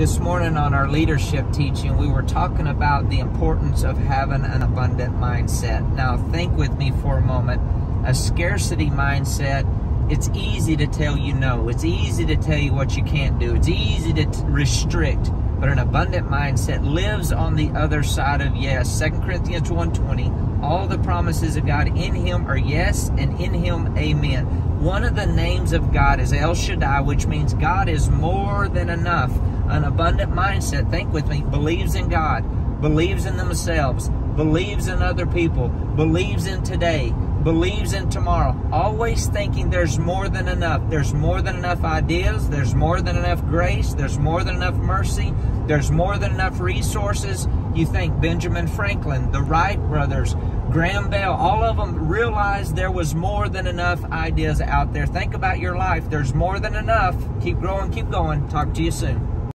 This morning on our leadership teaching, we were talking about the importance of having an abundant mindset. Now, think with me for a moment. A scarcity mindset, it's easy to tell you no. It's easy to tell you what you can't do. It's easy to restrict. But an abundant mindset lives on the other side of yes. 2 Corinthians 1.20, all the promises of God in Him are yes, and in Him amen. One of the names of God is El Shaddai, which means God is more than enough. An abundant mindset, think with me, believes in God, believes in themselves, believes in other people, believes in today, believes in tomorrow, always thinking there's more than enough. There's more than enough ideas, there's more than enough grace, there's more than enough mercy, there's more than enough resources. You think Benjamin Franklin, the Wright brothers, Graham Bell, all of them realized there was more than enough ideas out there. Think about your life. There's more than enough. Keep growing, keep going. Talk to you soon.